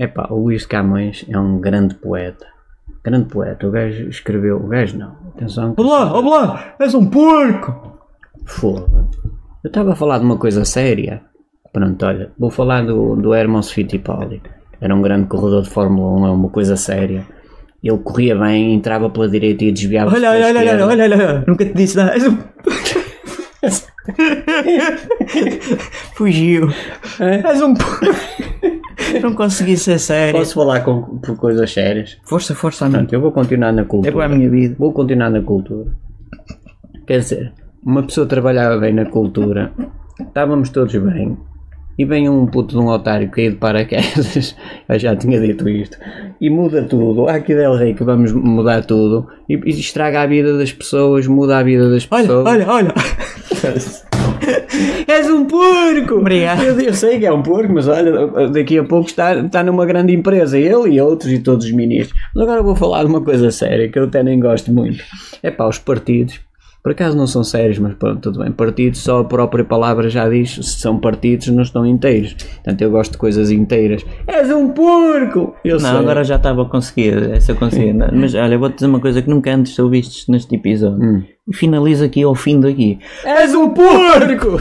Epá, o Luís de Camões é um grande poeta. Grande poeta. O gajo escreveu. O gajo não. Atenção. Olá, olá, és um porco! Foda. Eu estava a falar de uma coisa séria. Pronto, olha, vou falar do, do Hermos Fittipaldi. Era um grande corredor de Fórmula 1, é uma coisa séria. Ele corria bem, entrava pela direita e desviava-se Olha, olha, olha, olha, olha, olha, nunca te disse nada. És um... Fugiu. És um porco. Não consegui ser sério. Posso falar com, por coisas sérias? Força, força, amigo. Eu vou continuar na cultura. É para a minha vida. Vou continuar na cultura. Quer dizer, uma pessoa trabalhava bem na cultura, estávamos todos bem, e vem um puto de um otário caído de paraquedas, eu já tinha dito isto, e muda tudo. Há aqui Del Rey que vamos mudar tudo, e, e estraga a vida das pessoas, muda a vida das Olha, pessoas. olha, olha. És um porco! Obrigado. Eu, eu sei que é um porco, mas olha, daqui a pouco está, está numa grande empresa, ele e outros e todos os ministros. Mas agora vou falar de uma coisa séria que eu até nem gosto muito. É pá, os partidos, por acaso não são sérios, mas pronto, tudo bem. Partidos, só a própria palavra já diz, se são partidos, não estão inteiros. Portanto, eu gosto de coisas inteiras. És um porco! Eu Não, sei. agora já estava a conseguir, essa eu consegui. Mas olha, vou-te dizer uma coisa que nunca antes ouviste neste episódio. E finaliza aqui ao fim daqui. És um porco!